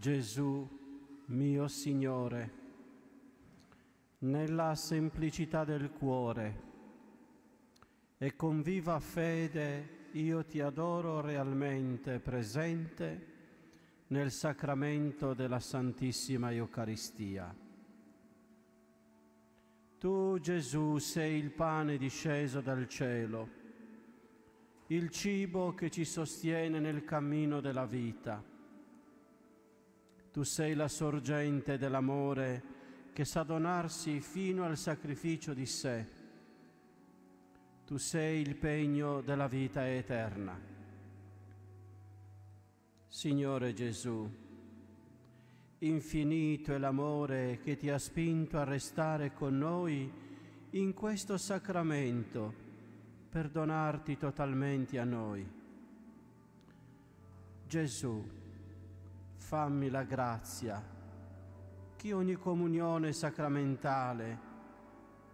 Gesù mio Signore, nella semplicità del cuore e con viva fede io ti adoro realmente presente nel sacramento della Santissima Eucaristia. Tu Gesù sei il pane disceso dal cielo, il cibo che ci sostiene nel cammino della vita. Tu sei la sorgente dell'amore che sa donarsi fino al sacrificio di sé. Tu sei il pegno della vita eterna. Signore Gesù, infinito è l'amore che ti ha spinto a restare con noi in questo sacramento per donarti totalmente a noi. Gesù, fammi la grazia che ogni comunione sacramentale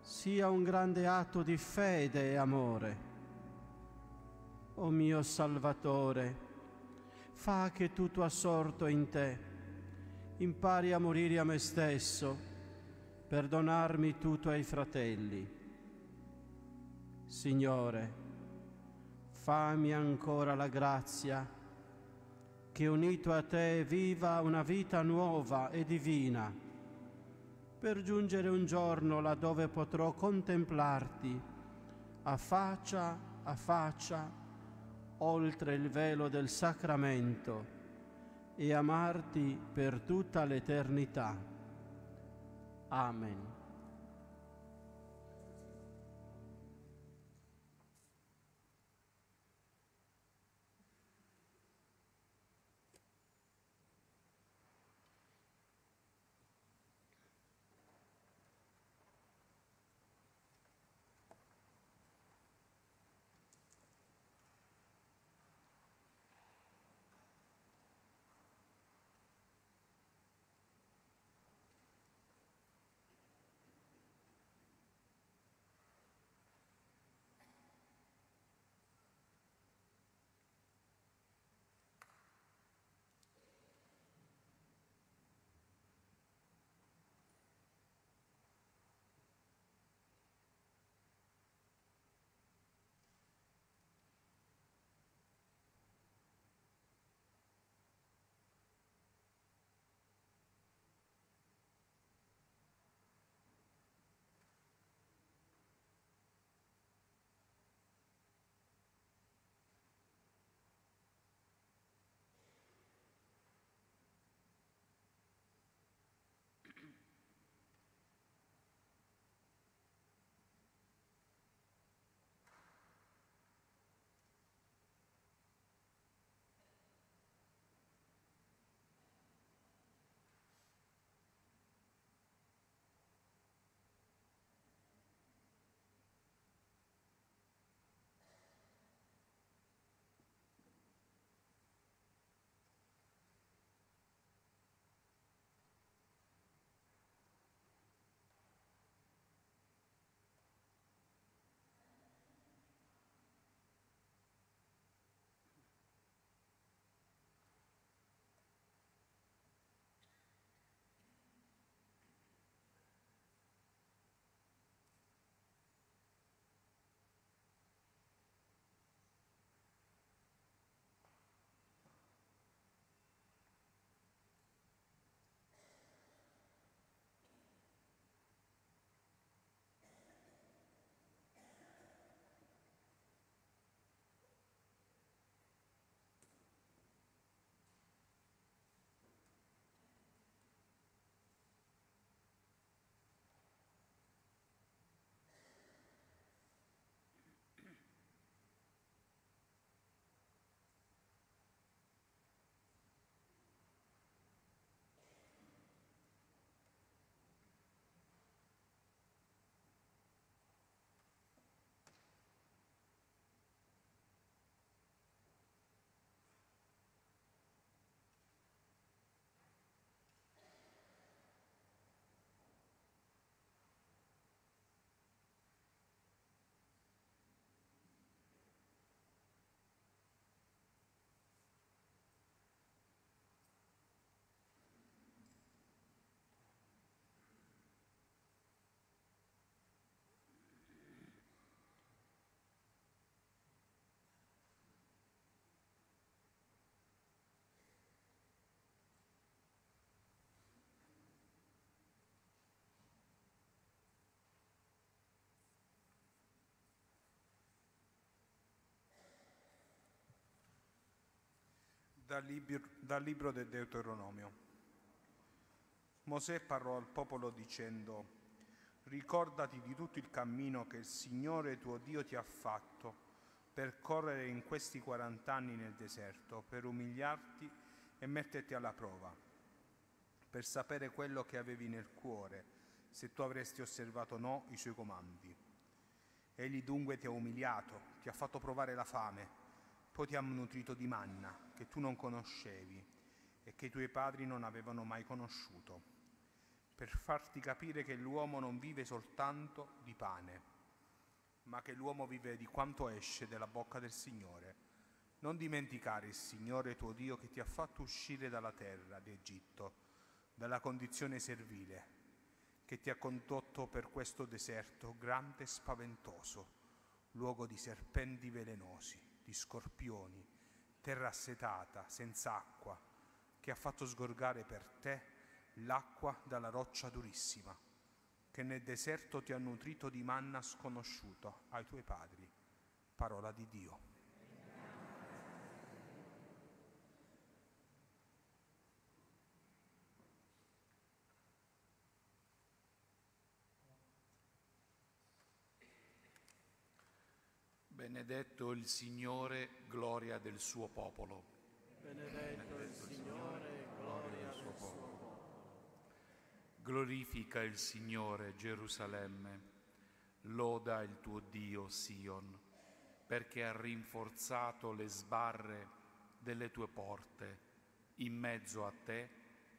sia un grande atto di fede e amore. O mio Salvatore, fa che tutto assorto in te impari a morire a me stesso per donarmi tutto ai fratelli. Signore, fammi ancora la grazia che unito a te viva una vita nuova e divina, per giungere un giorno laddove potrò contemplarti a faccia a faccia oltre il velo del sacramento e amarti per tutta l'eternità. Amen. Dal libro, dal libro del Deuteronomio. Mosè parlò al popolo dicendo, ricordati di tutto il cammino che il Signore tuo Dio ti ha fatto per correre in questi 40 anni nel deserto, per umiliarti e metterti alla prova, per sapere quello che avevi nel cuore, se tu avresti osservato o no i suoi comandi. Egli dunque ti ha umiliato, ti ha fatto provare la fame, poi ti ha nutrito di manna che tu non conoscevi e che i tuoi padri non avevano mai conosciuto, per farti capire che l'uomo non vive soltanto di pane, ma che l'uomo vive di quanto esce dalla bocca del Signore. Non dimenticare il Signore tuo Dio che ti ha fatto uscire dalla terra d'Egitto, dalla condizione servile, che ti ha condotto per questo deserto grande e spaventoso, luogo di serpenti velenosi, di scorpioni, terra assetata, senza acqua, che ha fatto sgorgare per te l'acqua dalla roccia durissima, che nel deserto ti ha nutrito di manna sconosciuto ai tuoi padri. Parola di Dio. Benedetto il Signore, gloria del suo popolo. Benedetto il Signore, gloria del suo popolo. Glorifica il Signore, Gerusalemme. Loda il tuo Dio, Sion, perché ha rinforzato le sbarre delle tue porte. In mezzo a te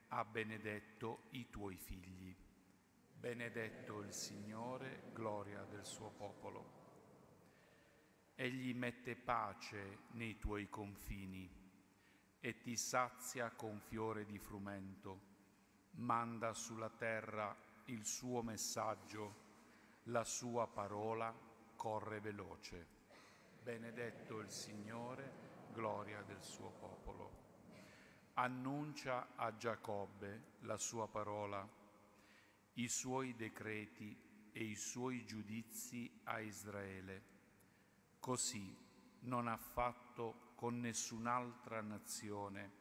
ha benedetto i tuoi figli. Benedetto il Signore, gloria del suo popolo. Egli mette pace nei tuoi confini e ti sazia con fiore di frumento. Manda sulla terra il suo messaggio, la sua parola corre veloce. Benedetto il Signore, gloria del suo popolo. Annuncia a Giacobbe la sua parola, i suoi decreti e i suoi giudizi a Israele Così non ha fatto con nessun'altra nazione,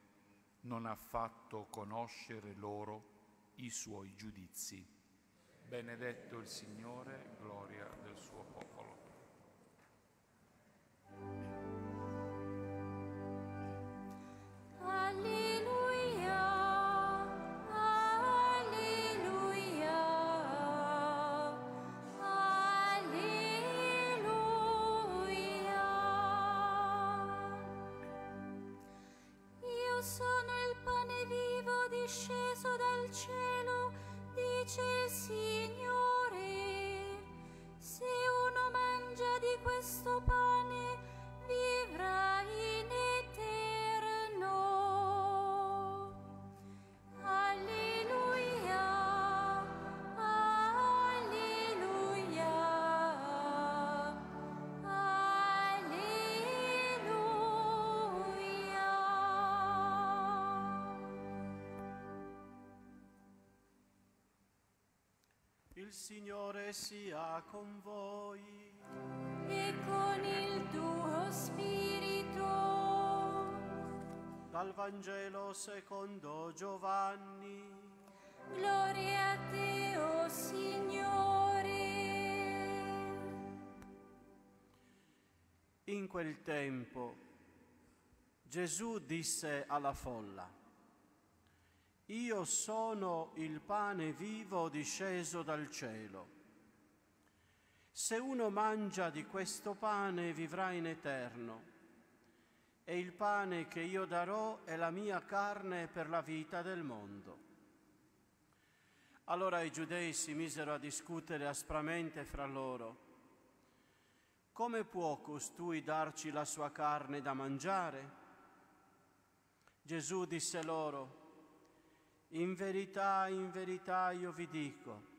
non ha fatto conoscere loro i suoi giudizi. Benedetto il Signore, gloria del suo popolo. Il Signore sia con voi. E con il tuo spirito. Dal Vangelo secondo Giovanni. Gloria a te, o oh Signore. In quel tempo Gesù disse alla folla, io sono il pane vivo disceso dal cielo. Se uno mangia di questo pane vivrà in eterno, e il pane che io darò è la mia carne per la vita del mondo. Allora i giudei si misero a discutere aspramente fra loro. Come può costui darci la sua carne da mangiare? Gesù disse loro, in verità, in verità io vi dico,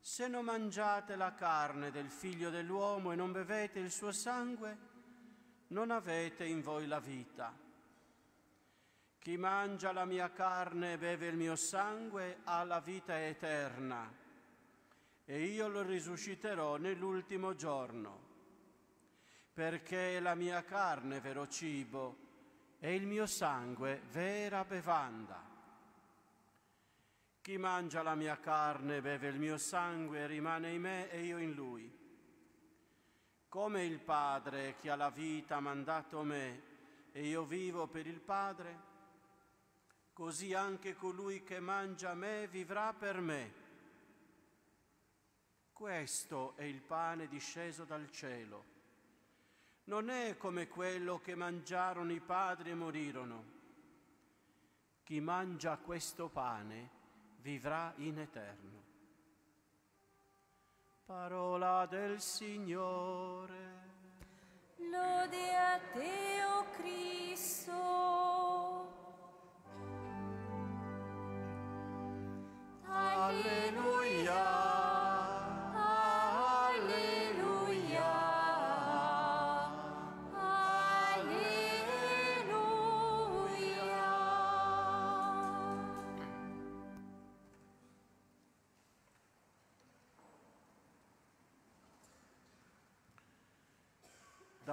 se non mangiate la carne del figlio dell'uomo e non bevete il suo sangue, non avete in voi la vita. Chi mangia la mia carne e beve il mio sangue ha la vita eterna e io lo risusciterò nell'ultimo giorno, perché la mia carne è vero cibo e il mio sangue vera bevanda. Chi mangia la mia carne beve il mio sangue rimane in me e io in lui. Come il Padre che ha la vita mandato me e io vivo per il Padre, così anche colui che mangia me vivrà per me. Questo è il pane disceso dal cielo. Non è come quello che mangiarono i padri e morirono. Chi mangia questo pane vivrà in eterno. Parola del Signore. Lode a te, o Cristo. Alleluia. Alleluia.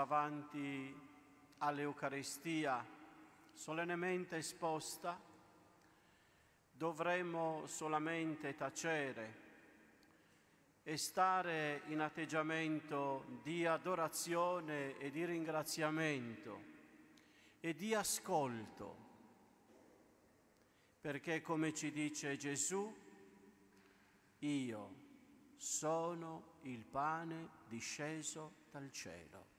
Davanti all'Eucaristia solennemente esposta, dovremmo solamente tacere e stare in atteggiamento di adorazione e di ringraziamento e di ascolto, perché come ci dice Gesù, io sono il pane disceso dal cielo.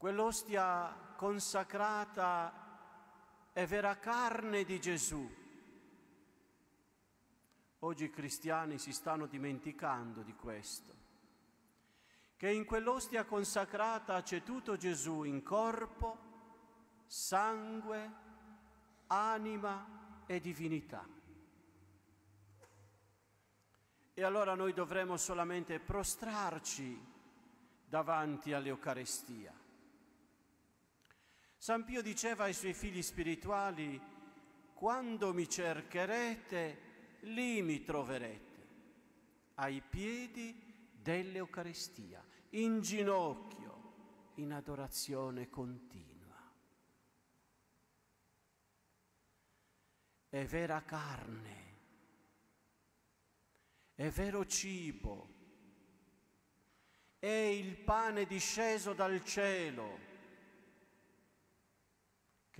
Quell'ostia consacrata è vera carne di Gesù. Oggi i cristiani si stanno dimenticando di questo, che in quell'ostia consacrata c'è tutto Gesù in corpo, sangue, anima e divinità. E allora noi dovremo solamente prostrarci davanti all'Eucarestia. San Pio diceva ai suoi figli spirituali, quando mi cercherete, lì mi troverete, ai piedi dell'Eucaristia, in ginocchio, in adorazione continua. È vera carne, è vero cibo, è il pane disceso dal cielo.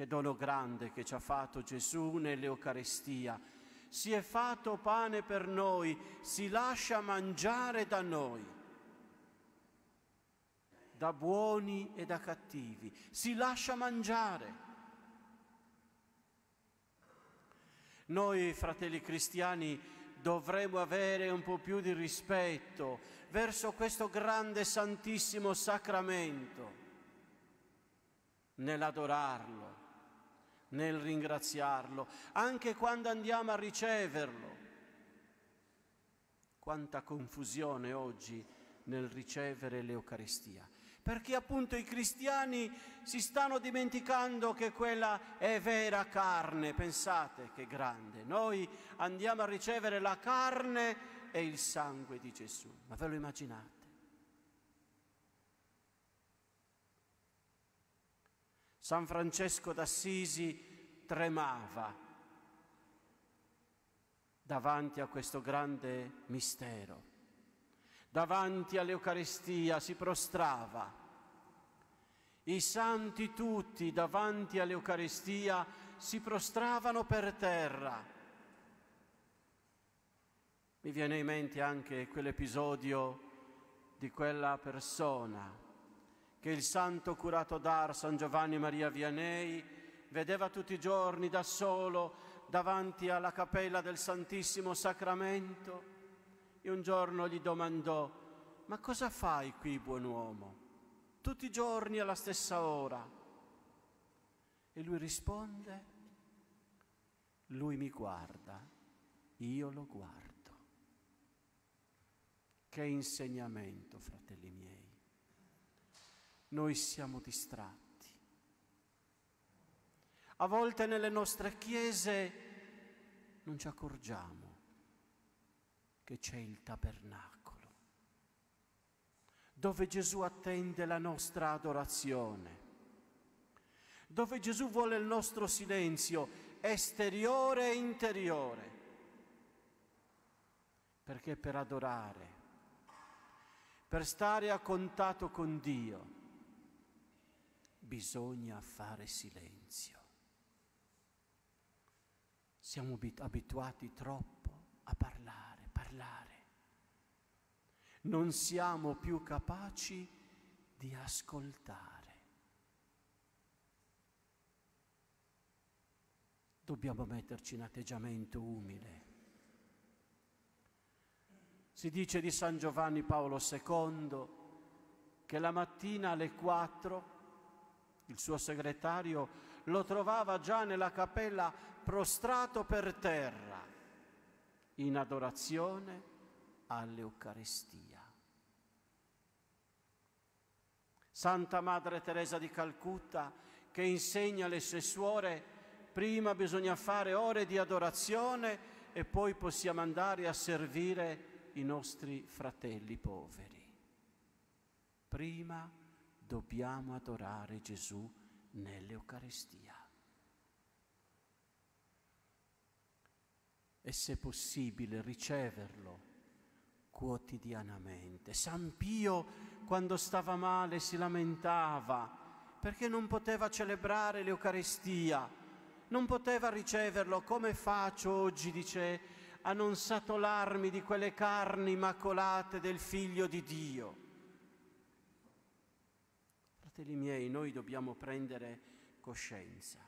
Che dono grande che ci ha fatto Gesù nell'Eucaristia. Si è fatto pane per noi, si lascia mangiare da noi, da buoni e da cattivi, si lascia mangiare. Noi, fratelli cristiani, dovremmo avere un po' più di rispetto verso questo grande santissimo sacramento, nell'adorarlo, nel ringraziarlo, anche quando andiamo a riceverlo. Quanta confusione oggi nel ricevere l'Eucaristia, perché appunto i cristiani si stanno dimenticando che quella è vera carne, pensate che grande, noi andiamo a ricevere la carne e il sangue di Gesù, ma ve lo immaginate? San Francesco d'Assisi tremava davanti a questo grande mistero, davanti all'Eucaristia si prostrava. I santi tutti davanti all'Eucaristia si prostravano per terra. Mi viene in mente anche quell'episodio di quella persona che il santo curato d'Ar San Giovanni Maria Vianney vedeva tutti i giorni da solo davanti alla cappella del Santissimo Sacramento e un giorno gli domandò, ma cosa fai qui, buon uomo? Tutti i giorni alla stessa ora. E lui risponde, lui mi guarda, io lo guardo. Che insegnamento, fratelli miei noi siamo distratti. A volte nelle nostre chiese non ci accorgiamo che c'è il tabernacolo, dove Gesù attende la nostra adorazione. dove Gesù vuole il nostro silenzio esteriore e interiore. Perché per adorare, per stare a contatto con Dio, bisogna fare silenzio. Siamo abituati troppo a parlare, parlare. Non siamo più capaci di ascoltare. dobbiamo metterci in atteggiamento umile. Si dice di San Giovanni Paolo II che la mattina alle 4 il suo segretario lo trovava già nella cappella prostrato per terra in adorazione all'Eucaristia. Santa Madre Teresa di Calcutta che insegna alle sue suore prima bisogna fare ore di adorazione e poi possiamo andare a servire i nostri fratelli poveri. Prima dobbiamo adorare Gesù nell'Eucaristia. E se possibile riceverlo quotidianamente. San Pio quando stava male si lamentava perché non poteva celebrare l'Eucaristia non poteva riceverlo, come faccio oggi, dice, a non satolarmi di quelle carni immacolate del Figlio di Dio? Fratelli miei, noi dobbiamo prendere coscienza.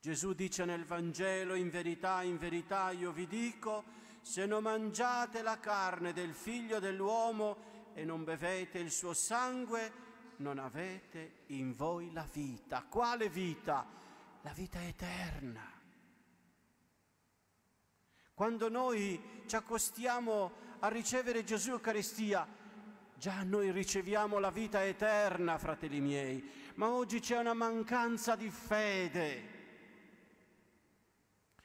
Gesù dice nel Vangelo, in verità, in verità io vi dico, se non mangiate la carne del figlio dell'uomo e non bevete il suo sangue, non avete in voi la vita. Quale vita? la vita eterna. Quando noi ci accostiamo a ricevere Gesù Eucaristia, già noi riceviamo la vita eterna, fratelli miei, ma oggi c'è una mancanza di fede.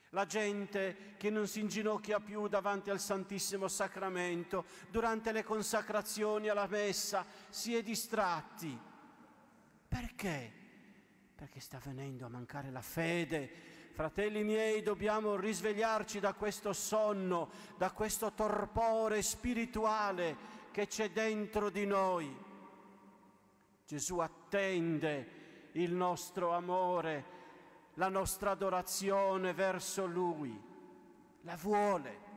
La gente che non si inginocchia più davanti al Santissimo Sacramento, durante le consacrazioni alla messa, si è distratti. Perché? perché sta venendo a mancare la fede. Fratelli miei, dobbiamo risvegliarci da questo sonno, da questo torpore spirituale che c'è dentro di noi. Gesù attende il nostro amore, la nostra adorazione verso Lui, la vuole.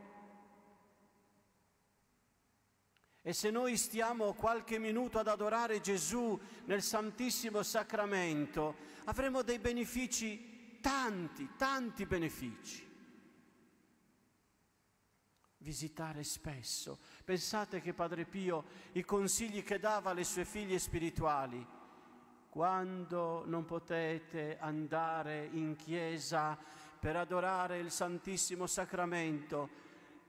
E se noi stiamo qualche minuto ad adorare Gesù nel Santissimo Sacramento, avremo dei benefici, tanti, tanti benefici. Visitare spesso. Pensate che Padre Pio, i consigli che dava alle sue figlie spirituali, quando non potete andare in chiesa per adorare il Santissimo Sacramento,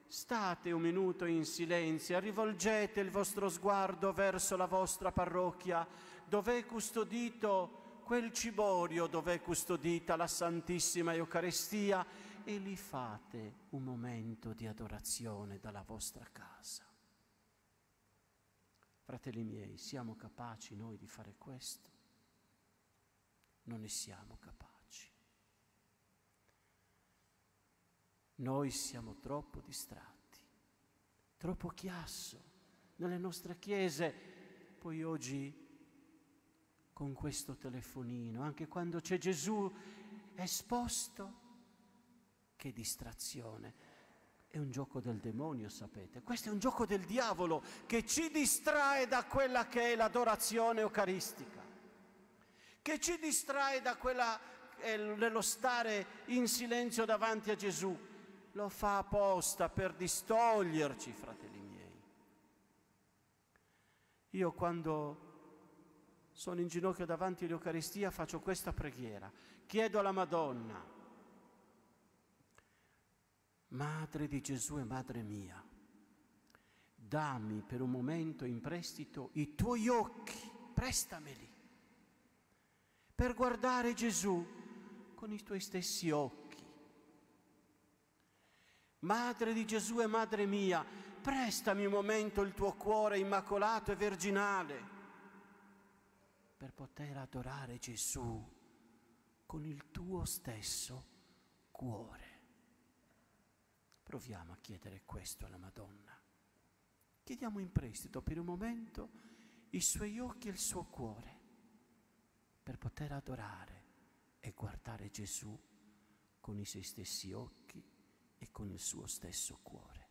State un minuto in silenzio, rivolgete il vostro sguardo verso la vostra parrocchia, dove è custodito quel ciborio, dove è custodita la Santissima Eucaristia e lì fate un momento di adorazione dalla vostra casa. Fratelli miei, siamo capaci noi di fare questo? Non ne siamo capaci. Noi siamo troppo distratti, troppo chiasso nelle nostre chiese. Poi oggi con questo telefonino, anche quando c'è Gesù esposto, che distrazione. È un gioco del demonio, sapete. Questo è un gioco del diavolo che ci distrae da quella che è l'adorazione eucaristica, che ci distrae da quella dello stare in silenzio davanti a Gesù lo fa apposta per distoglierci, fratelli miei. Io quando sono in ginocchio davanti all'Eucaristia faccio questa preghiera, chiedo alla Madonna, Madre di Gesù e Madre mia, dammi per un momento in prestito i tuoi occhi, prestameli, per guardare Gesù con i tuoi stessi occhi Madre di Gesù e Madre mia, prestami un momento il tuo cuore immacolato e virginale. per poter adorare Gesù con il tuo stesso cuore. Proviamo a chiedere questo alla Madonna. Chiediamo in prestito per un momento i suoi occhi e il suo cuore per poter adorare e guardare Gesù con i suoi stessi occhi e con il suo stesso cuore.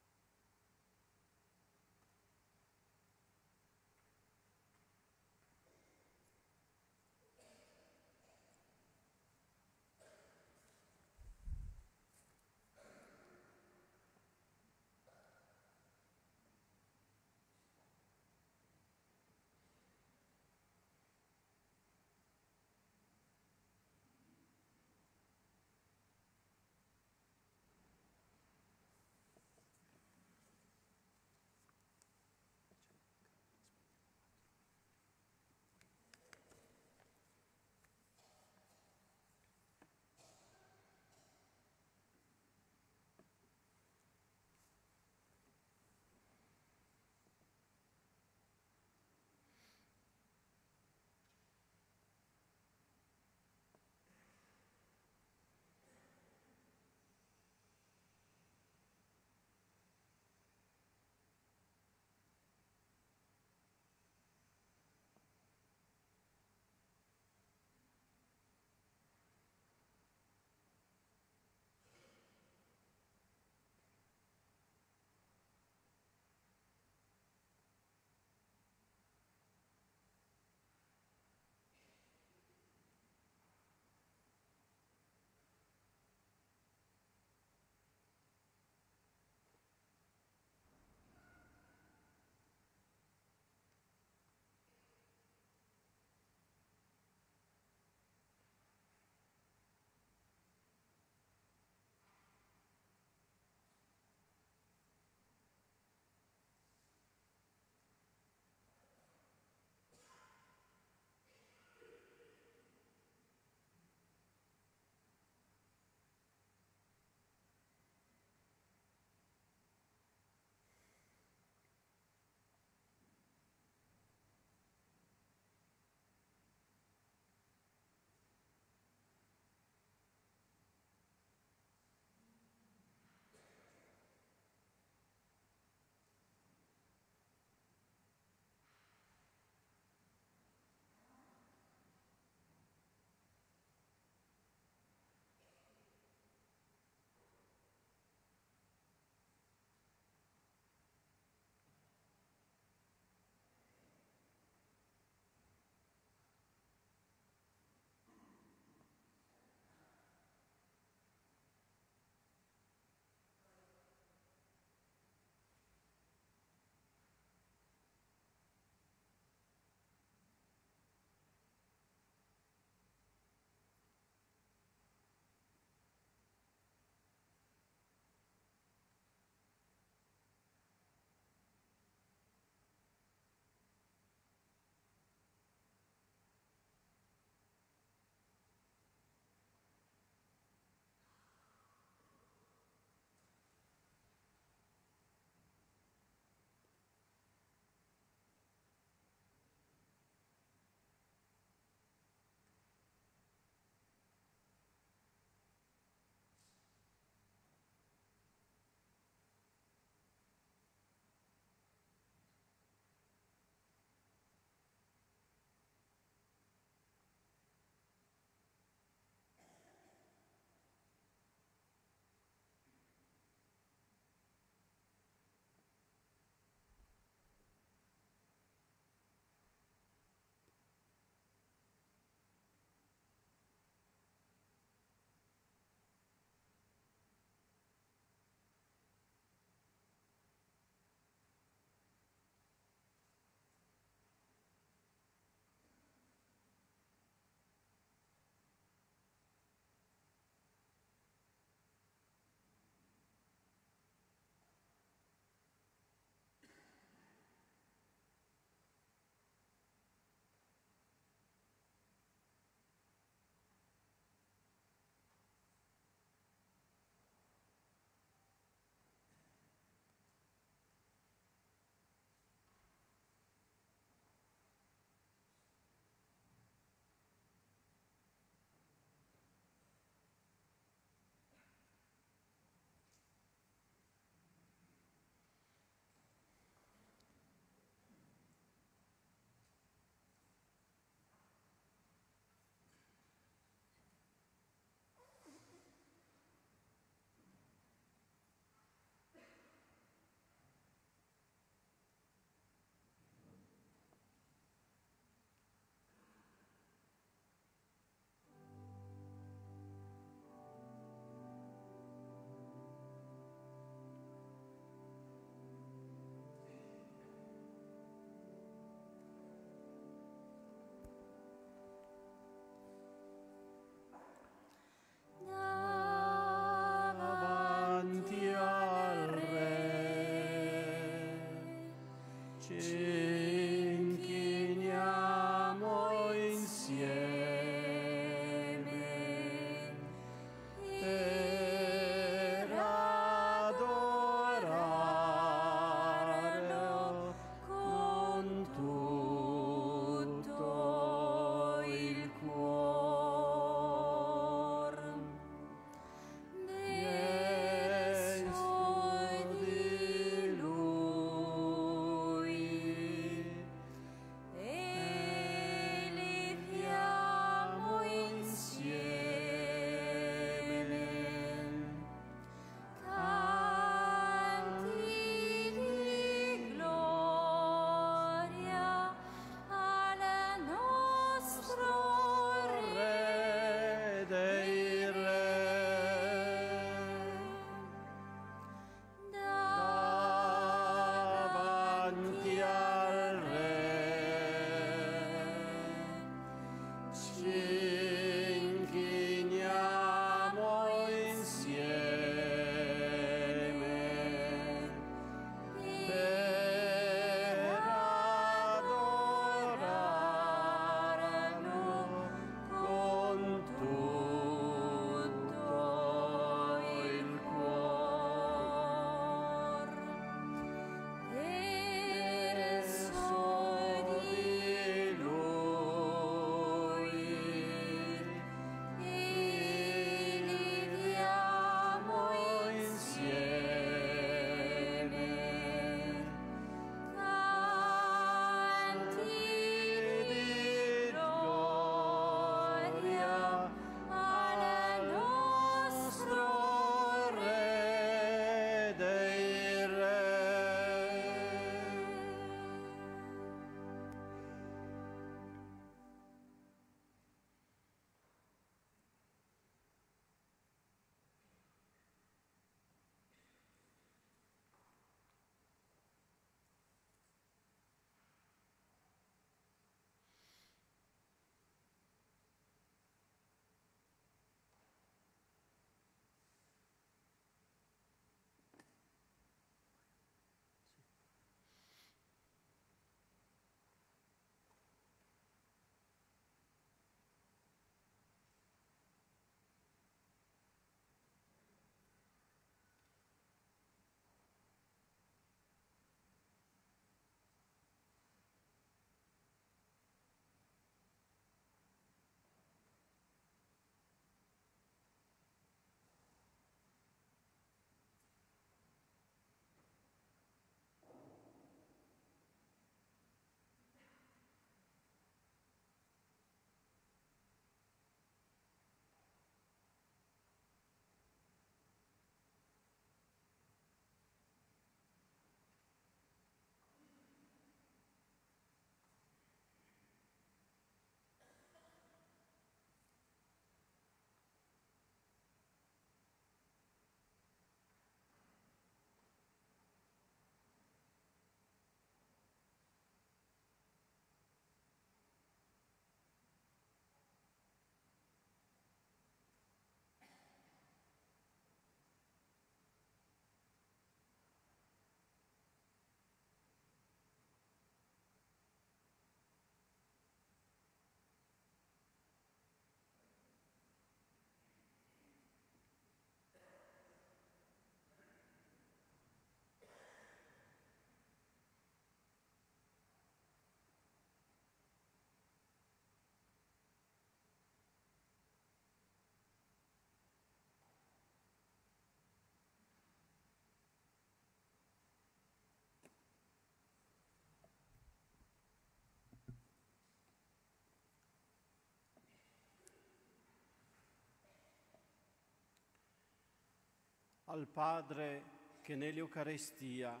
Al Padre che nell'Eucarestia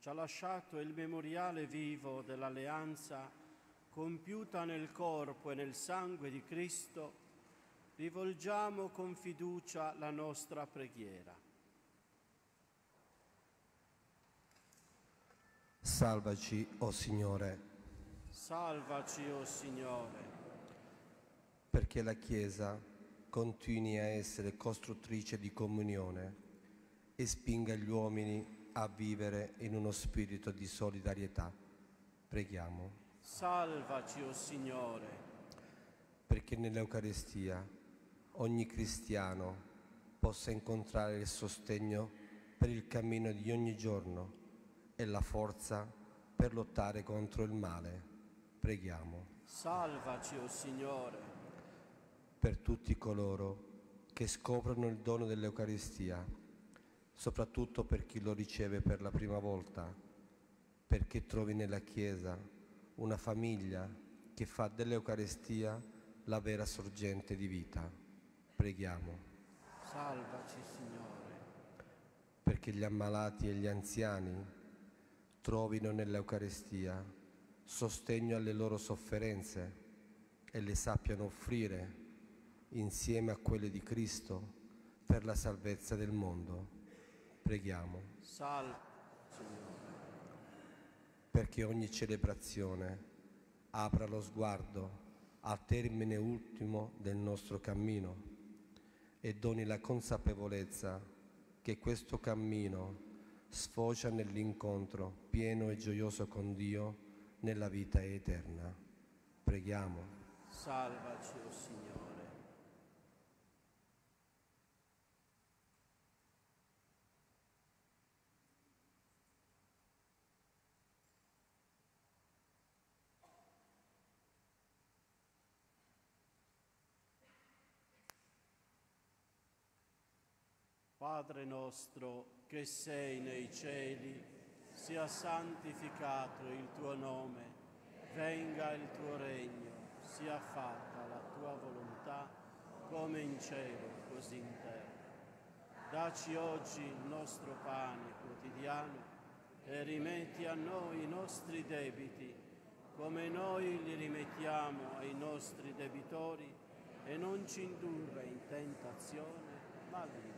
ci ha lasciato il memoriale vivo dell'alleanza compiuta nel corpo e nel sangue di Cristo, rivolgiamo con fiducia la nostra preghiera. Salvaci, o oh Signore, Salvaci, o oh Signore, perché la Chiesa continui a essere costruttrice di comunione e spinga gli uomini a vivere in uno spirito di solidarietà. Preghiamo. Salvaci, o oh Signore, perché nell'Eucaristia ogni cristiano possa incontrare il sostegno per il cammino di ogni giorno e la forza per lottare contro il male. Preghiamo. Salvaci, o oh Signore. Per tutti coloro che scoprono il dono dell'Eucaristia, soprattutto per chi lo riceve per la prima volta, perché trovi nella Chiesa una famiglia che fa dell'Eucaristia la vera sorgente di vita. Preghiamo. Salvaci, Signore. Perché gli ammalati e gli anziani trovino nell'Eucaristia sostegno alle loro sofferenze e le sappiano offrire insieme a quelle di Cristo per la salvezza del mondo. Preghiamo. Salve, Signore. Perché ogni celebrazione apra lo sguardo al termine ultimo del nostro cammino e doni la consapevolezza che questo cammino sfocia nell'incontro pieno e gioioso con Dio nella vita eterna. Preghiamo. Salvaci, o oh Signore. Padre nostro, che sei nei cieli, sia santificato il tuo nome, venga il tuo regno, sia fatta la tua volontà, come in cielo, così in terra. Daci oggi il nostro pane quotidiano e rimetti a noi i nostri debiti, come noi li rimettiamo ai nostri debitori, e non ci indurre in tentazione, ma liberaci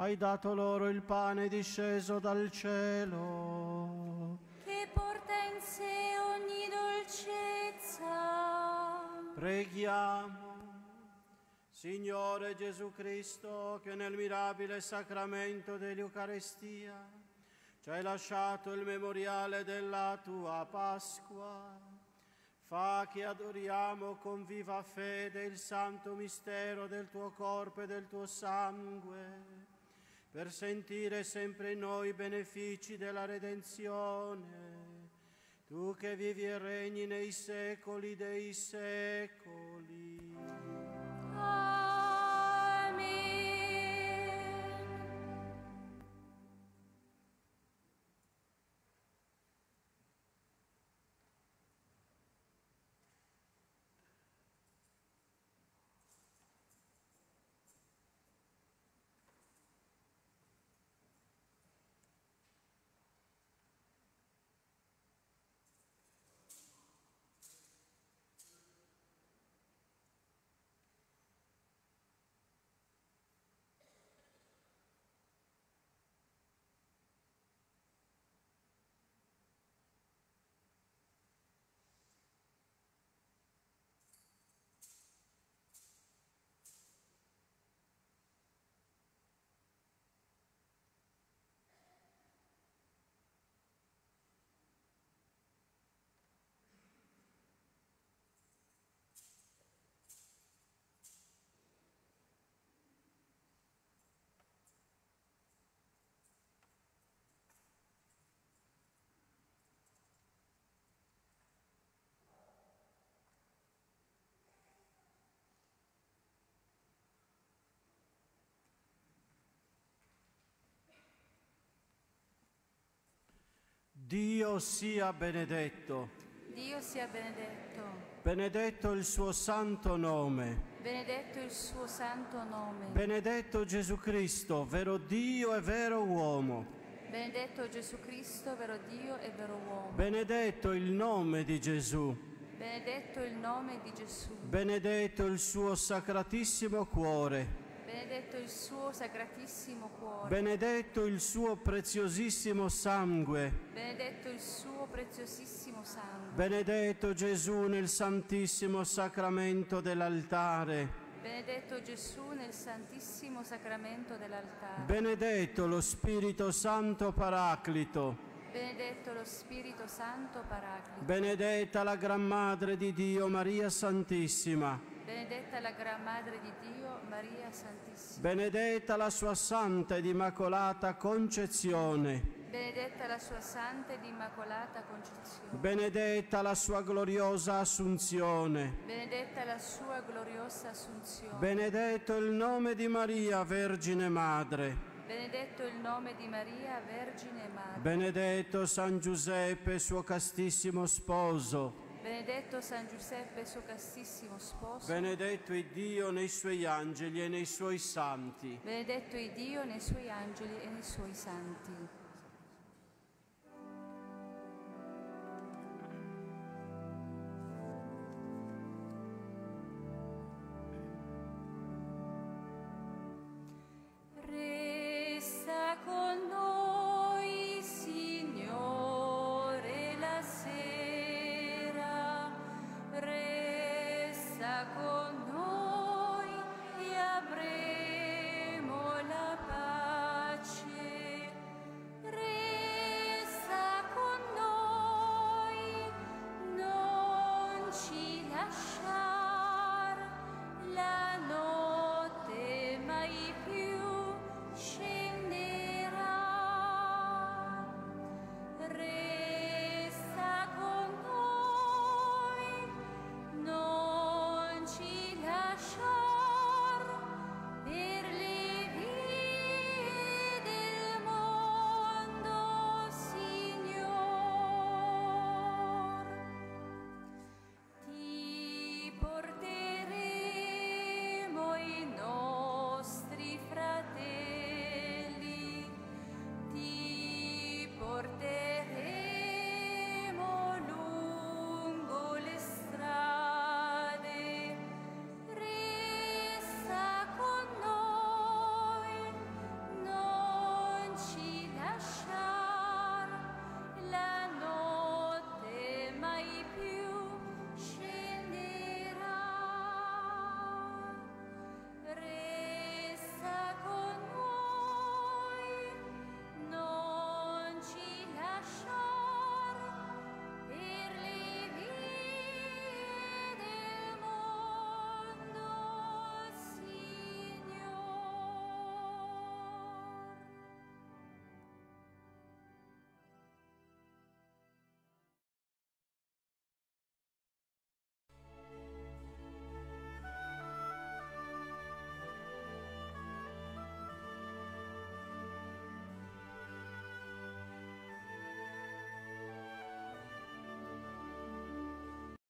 Hai dato loro il pane disceso dal cielo. che porta in sé ogni dolcezza. Preghiamo. Signore Gesù Cristo, che nel mirabile sacramento dell'Eucarestia ci hai lasciato il memoriale della tua Pasqua, fa che adoriamo con viva fede il santo mistero del tuo corpo e del tuo sangue, per sentire sempre noi i benefici della redenzione. Tu che vivi e regni nei secoli dei secoli. Amen. Dio sia benedetto, Dio sia benedetto, benedetto il suo santo nome, benedetto il suo santo nome, benedetto Gesù Cristo, vero Dio e vero uomo, benedetto Gesù Cristo, vero Dio e vero uomo, benedetto il nome di Gesù, benedetto il nome di Gesù, benedetto il suo sacratissimo cuore, benedetto il suo sacratissimo cuore, benedetto il suo preziosissimo sangue, benedetto il suo preziosissimo sangue, benedetto Gesù nel santissimo sacramento dell'altare, benedetto Gesù nel santissimo sacramento dell'altare, benedetto lo Spirito Santo Paraclito, benedetto lo Spirito Santo Paraclito, benedetta la Gran Madre di Dio Maria Santissima, benedetta la Gran Madre di Dio, Maria Santissima, benedetta la sua santa ed immacolata concezione, benedetta la sua santa ed immacolata concezione, benedetta la sua gloriosa assunzione, benedetta la sua gloriosa assunzione, benedetto il nome di Maria, Vergine Madre, benedetto il nome di Maria, Vergine Madre, benedetto San Giuseppe, suo castissimo sposo, benedetto San Giuseppe, suo castissimo sposo, benedetto il Dio nei suoi angeli e nei suoi santi. benedetto il Dio nei suoi angeli e nei suoi santi.